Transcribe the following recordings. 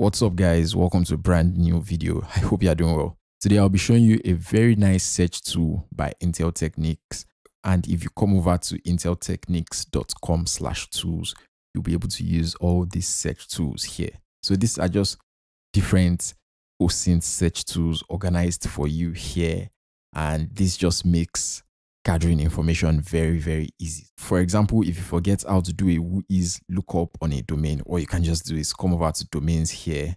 What's up guys? Welcome to a brand new video. I hope you are doing well. Today I'll be showing you a very nice search tool by Intel Techniques. And if you come over to inteltechniques.com slash tools, you'll be able to use all these search tools here. So these are just different OSINT search tools organized for you here. And this just makes gathering information very, very easy. For example, if you forget how to do a WHOIS lookup on a domain, all you can just do is come over to domains here,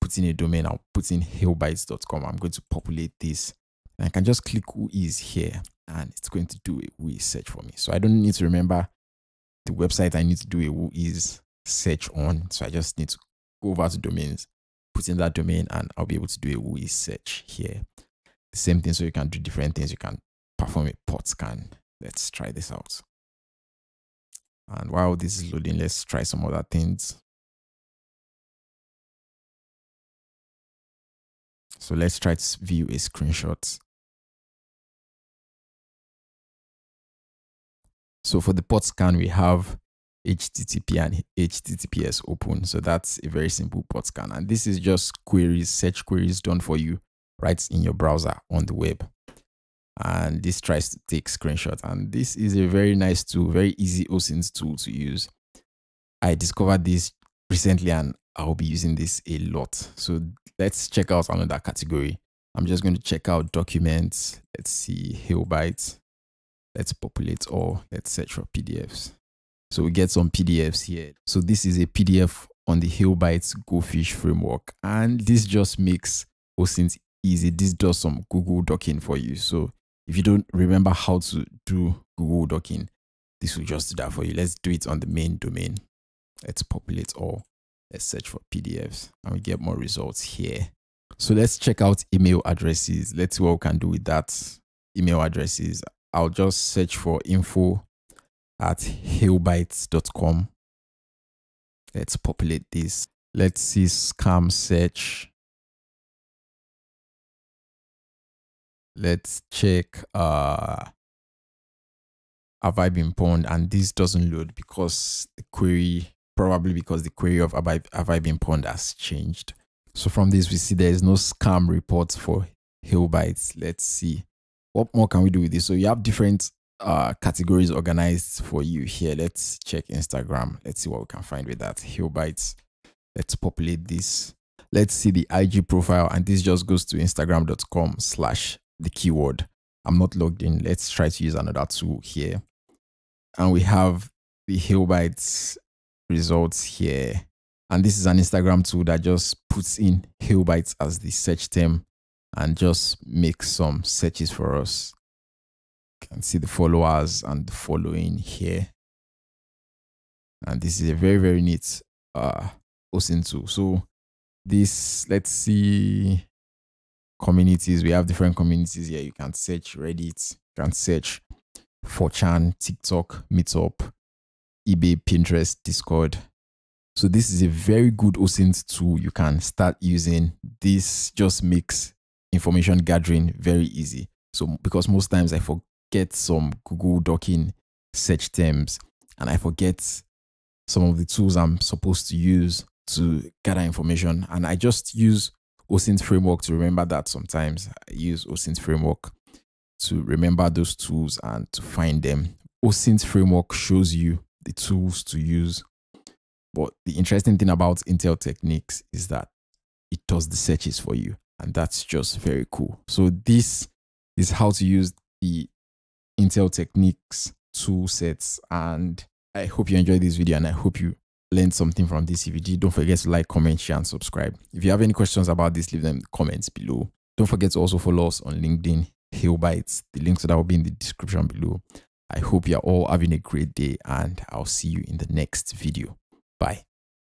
put in a domain, I'll put in hailbytes.com. I'm going to populate this. And I can just click WHOIS here and it's going to do a WHOIS search for me. So I don't need to remember the website I need to do a WHOIS search on. So I just need to go over to domains, put in that domain, and I'll be able to do a WHOIS search here. The same thing, so you can do different things. You can perform a port scan. Let's try this out. And while this is loading, let's try some other things. So let's try to view a screenshot. So for the port scan, we have HTTP and HTTPS open. So that's a very simple port scan. And this is just queries, search queries done for you right in your browser on the web and this tries to take screenshot and this is a very nice tool very easy osint tool to use. I discovered this recently and i'll be using this a lot. So let's check out another category. I'm just going to check out documents. Let's see hailbytes. Let's populate all. Let's search for pdfs so we get some pdfs here. So this is a pdf on the hailbytes GoPhish framework. And this just makes osint easy. This does some google dorking for you. So if you don't remember how to do Google Dorking, this will just do that for you. Let's do it on the main domain. Let's populate all. Let's search for PDFs and we get more results here. So let's check out email addresses. Let's see what we can do with that. Email addresses. I'll just search for info at hailbytes.com. Let's populate this. Let's see scam search. Let's check uh have I been pwned and this doesn't load because the query probably because the query of have I, have I been pwned has changed. So from this we see there is no scam reports for Hailbytes. Let's see what more can we do with this. So you have different uh categories organized for you here. Let's check Instagram. Let's see what we can find with that. Hailbytes. Let's populate this. Let's see the IG profile and this just goes to instagram.com slash the keyword. I'm not logged in. Let's try to use another tool here. And we have the Hailbytes results here. And this is an Instagram tool that just puts in Hailbytes as the search term and just makes some searches for us. You can see the followers and the following here. And this is a very, very neat uh, OSINT tool. So this, let's see, communities. We have different communities here. You can search Reddit, you can search 4chan, TikTok, Meetup, eBay, Pinterest, Discord. So this is a very good OSINT tool you can start using. This just makes information gathering very easy. So because most times I forget some Google dorking search terms and I forget some of the tools I'm supposed to use to gather information and I just use OSINT framework to remember that sometimes. I use OSINT framework to remember those tools and to find them. OSINT framework shows you the tools to use. But the interesting thing about Intel Techniques is that it does the searches for you. And that's just very cool. So this is how to use the Intel Techniques tool sets. And I hope you enjoyed this video and I hope you learned something from this. Did, don't forget to like, comment, share, and subscribe. If you have any questions about this, leave them in the comments below. Don't forget to also follow us on LinkedIn, Hailbytes. The links to that will be in the description below. I hope you're all having a great day and I'll see you in the next video. Bye.